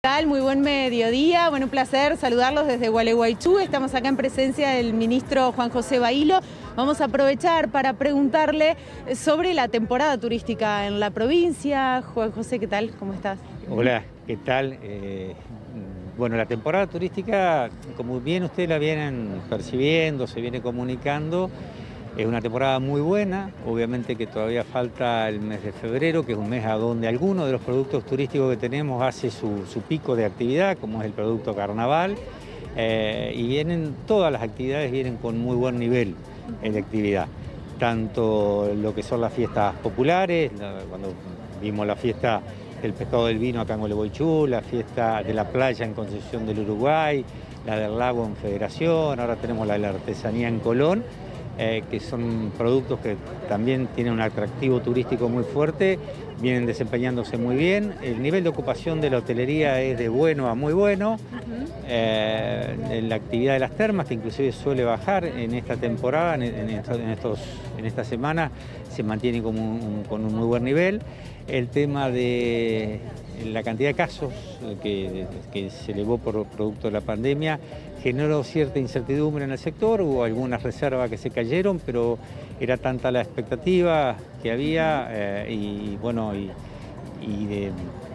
tal? Muy buen mediodía, bueno, un placer saludarlos desde Gualeguaychú. Estamos acá en presencia del ministro Juan José Bailo. Vamos a aprovechar para preguntarle sobre la temporada turística en la provincia. Juan José, ¿qué tal? ¿Cómo estás? Hola, ¿qué tal? Eh, bueno, la temporada turística, como bien ustedes la vienen percibiendo, se viene comunicando, es una temporada muy buena, obviamente que todavía falta el mes de febrero, que es un mes a donde alguno de los productos turísticos que tenemos hace su, pico de actividad, como es el producto carnaval, eh, y vienen, todas las actividades vienen con muy buen nivel de actividad, tanto lo que son las fiestas populares, cuando vimos la fiesta del pescado del vino acá en Gualeguaychú, la fiesta de la playa en Concepción del Uruguay, la del lago en Federación, ahora tenemos la de la artesanía en Colón, eh, que son productos que también tienen un atractivo turístico muy fuerte, vienen desempeñándose muy bien. El nivel de ocupación de la hotelería es de bueno a muy bueno. Eh, la actividad de las termas, que inclusive suele bajar en esta temporada, en, estos, en esta semana, se mantiene con un muy buen nivel. El tema de la cantidad de casos que, que se elevó por producto de la pandemia generó cierta incertidumbre en el sector, hubo algunas reservas que se cayeron, pero era tanta la expectativa que había eh, y bueno y, de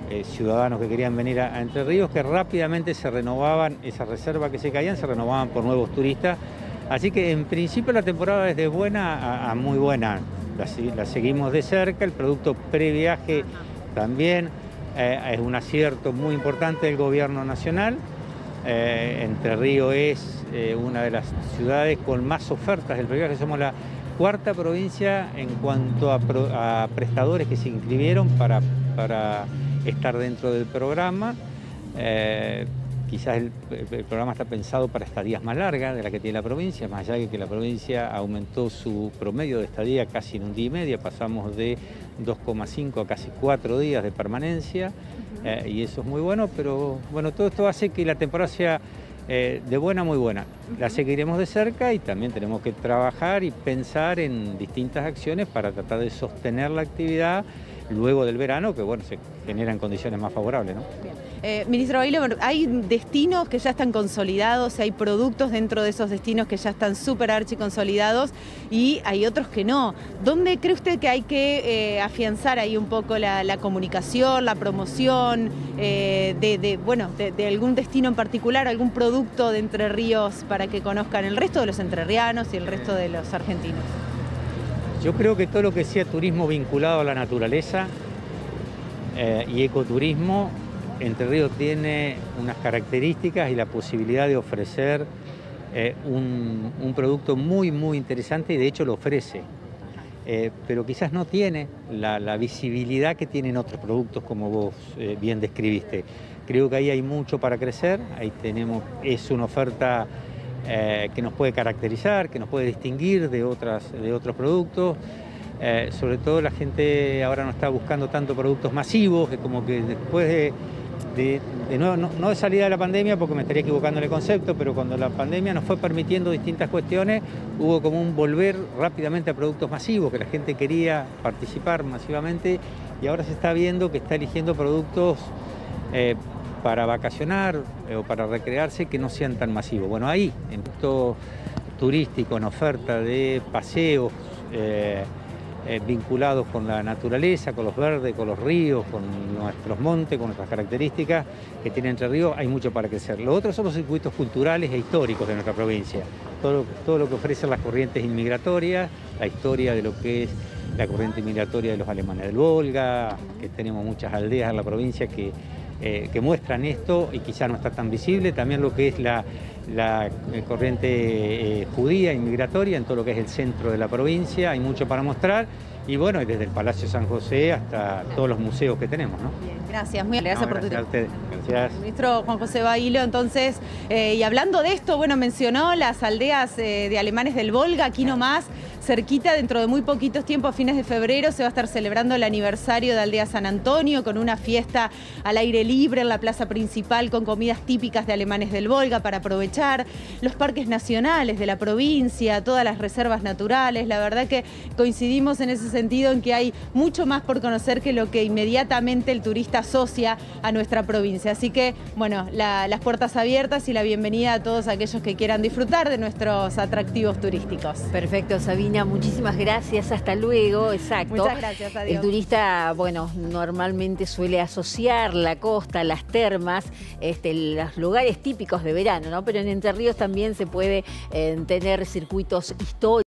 eh, ciudadanos que querían venir a, Entre Ríos que rápidamente se renovaban esas reservas que se caían, se renovaban por nuevos turistas. Así que en principio la temporada es de buena a, muy buena. La, seguimos de cerca, el producto previaje también eh, es un acierto muy importante del gobierno nacional. Eh, Entre Ríos es eh, una de las ciudades con más ofertas del previaje. Somos la cuarta provincia en cuanto a, prestadores que se inscribieron para, estar dentro del programa. Eh, quizás el, programa está pensado para estadías más largas de la que tiene la provincia, más allá de que la provincia aumentó su promedio de estadía casi en un día y medio, pasamos de 2,5 a casi 4 días de permanencia. Eh, y eso es muy bueno, pero bueno, todo esto hace que la temporada sea eh, de buena a muy buena. La seguiremos de cerca y también tenemos que trabajar y pensar en distintas acciones para tratar de sostener la actividad luego del verano, que bueno, se generan condiciones más favorables. ¿no? Eh, ministro Baile, hay destinos que ya están consolidados, hay productos dentro de esos destinos que ya están súper archi consolidados y hay otros que no. ¿Dónde cree usted que hay que eh, afianzar ahí un poco la, comunicación, la promoción eh, de, bueno, de, algún destino en particular, algún producto de Entre Ríos para que conozcan el resto de los entrerrianos y el resto de los argentinos? Yo creo que todo lo que sea turismo vinculado a la naturaleza y ecoturismo entre Ríos tiene unas características y la posibilidad de ofrecer eh, un, producto muy, muy interesante y de hecho lo ofrece. Eh, pero quizás no tiene la, visibilidad que tienen otros productos como vos eh, bien describiste. Creo que ahí hay mucho para crecer, ahí tenemos, es una oferta que nos puede caracterizar, que nos puede distinguir de, otras, de otros productos. sobre todo la gente ahora no está buscando tanto productos masivos, que como que después de de, nuevo, no, de salida de la pandemia, porque me estaría equivocando el concepto, pero cuando la pandemia nos fue permitiendo distintas cuestiones, hubo como un volver rápidamente a productos masivos, que la gente quería participar masivamente y ahora se está viendo que está eligiendo productos eh, para vacacionar eh, o para recrearse que no sean tan masivos. Bueno, ahí, en esto turístico, en oferta de paseos, eh, eh, vinculados con la naturaleza, con los verdes, con los ríos, con nuestros montes, con nuestras características que tiene Entre Ríos, hay mucho para crecer. Lo otro son los circuitos culturales e históricos de nuestra provincia. Todo, todo lo que ofrecen las corrientes inmigratorias, la historia de lo que es la corriente inmigratoria de los alemanes del Volga, que tenemos muchas aldeas en la provincia que eh, que muestran esto y quizá no está tan visible, también lo que es la, eh, corriente eh, judía inmigratoria en todo lo que es el centro de la provincia, hay mucho para mostrar y bueno, desde el Palacio San José hasta todos los museos que tenemos. ¿no? gracias, muy gracias, por tu tiempo. Gracias. Ministro Juan José Bailo, entonces, y hablando de esto, bueno, mencionó las aldeas de alemanes del Volga, aquí nomás cerquita, dentro de muy poquitos tiempos, a fines de febrero, se va a estar celebrando el aniversario de Aldea San Antonio con una fiesta al aire libre en la plaza principal con comidas típicas de alemanes del Volga para aprovechar los parques nacionales de la provincia, todas las reservas naturales. La verdad que coincidimos en ese sentido en que hay mucho más por conocer que lo que inmediatamente el turista asocia a nuestra provincia. Así que, bueno, las puertas abiertas y la bienvenida a todos aquellos que quieran disfrutar de nuestros atractivos turísticos. Perfecto, Sabina, muchísimas gracias. Hasta luego, exacto. Muchas gracias, adiós. El turista, bueno, normalmente suele asociar la costa, las termas, este, los lugares típicos de verano, ¿no? Pero en Entre Ríos también se puede eh, tener circuitos históricos